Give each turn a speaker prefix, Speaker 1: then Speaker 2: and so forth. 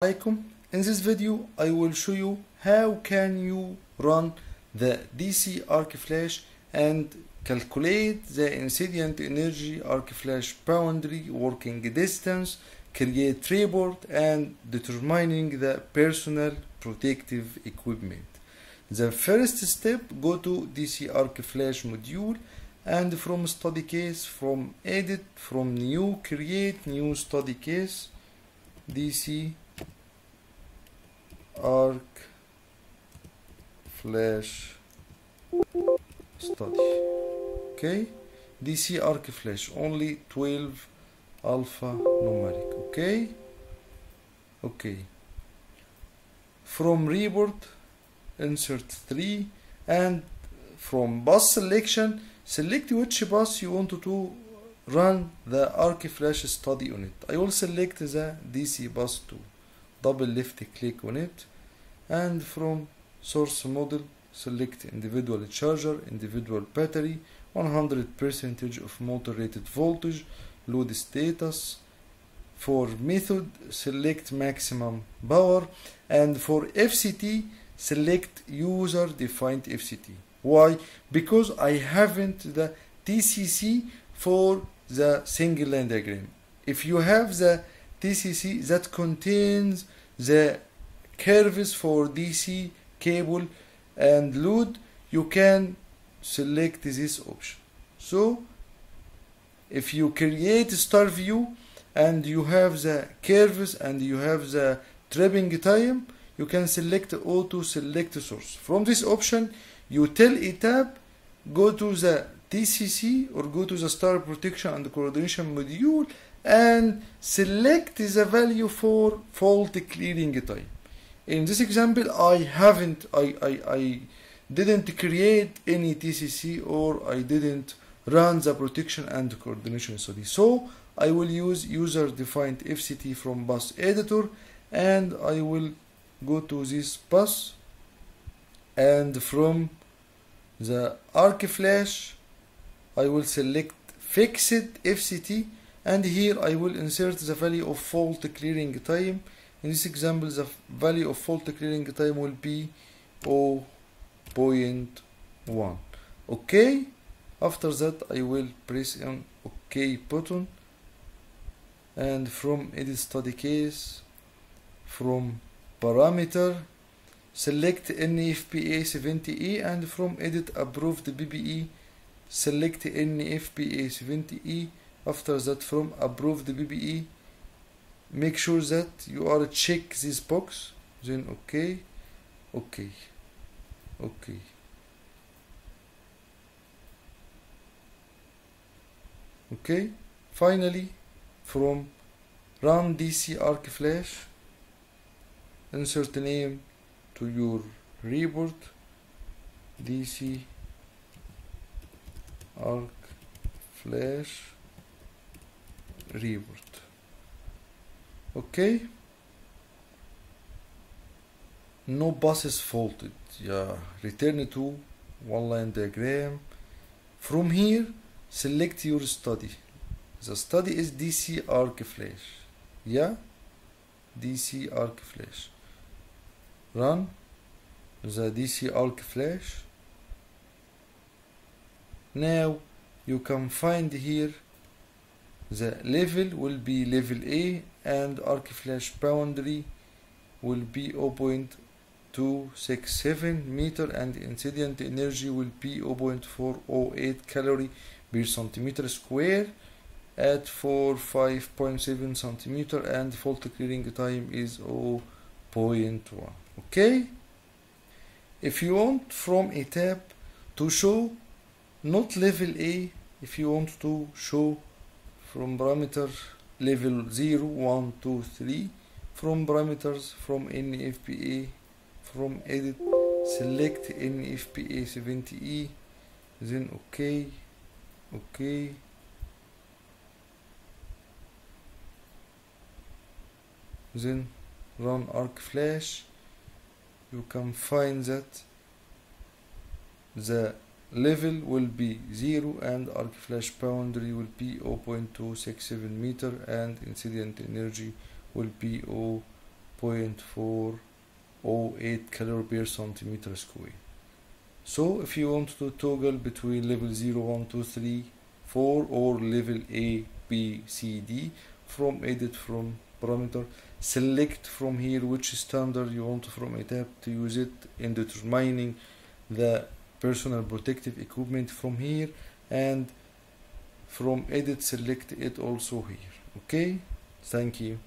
Speaker 1: alaikum in this video I will show you how can you run the DC arc flash and calculate the incident energy arc flash boundary working distance create report and determining the personal protective equipment. The first step go to DC arc flash module and from study case from edit from new create new study case DC arc flash study. Okay? DC arc flash only 12 alpha numeric. Okay? Okay. From report insert 3 and from bus selection select which bus you want to run the arc flash study on it. I will select the DC bus 2 double left click on it and from source model select individual charger individual battery 100 percentage of motor rated voltage load status for method select maximum power and for FCT select user defined FCT why? Because I haven't the TCC for the single line diagram if you have the TCC that contains the curves for DC cable and load you can select this option. So if you create star view and you have the curves and you have the tripping time you can select auto select source. From this option you tell ETAP go to the TCC or go to the star protection and coordination module and select the value for fault clearing time. In this example, I haven't, I, I, I didn't create any TCC or I didn't run the protection and coordination study. So I will use user defined FCT from bus editor and I will go to this bus and from the arc flash I will select fixed FCT and here I will insert the value of fault clearing time. In this example the value of fault clearing time will be 0.1 okay? After that I will press on OK button. And from edit study case from parameter select NFPA 70E and from edit approved PPE select NFPA 70E after that from approved PPE make sure that you are check this box then okay okay okay. Okay finally from run DC arc flash insert the name to your report DC arc flash report okay no buses faulted. Yeah return to one line diagram from here select your study. The study is DC arc flash yeah DC arc flash run. The DC arc flash now you can find here the level will be level A and arc flash boundary will be 0.267 meter and incident energy will be 0.408 calorie per centimeter square at 45.7 centimeter and fault clearing time is 0.1 okay? If you want from ETAP to show not level A if you want to show from parameter level 0 1 2 3 from parameters from NFPA from edit select NFPA 70E then okay okay. Then run arc flash. You can find that the level will be 0 and arc flash boundary will be 0.267 meter and incident energy will be 0.408 calorie per centimeter square. So if you want to toggle between level 0 1 2 3 4 or level A B C D from edit from parameter select from here which standard you want from ETAP to use it in determining the personal protective equipment from here and from edit select it also here. Okay? Thank you